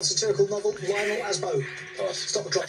satirical novel Lionel Asbo. Pass. Stop the drop.